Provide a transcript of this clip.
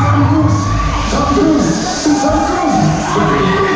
Santa Cruz! Santa Cruz! Santa Cruz!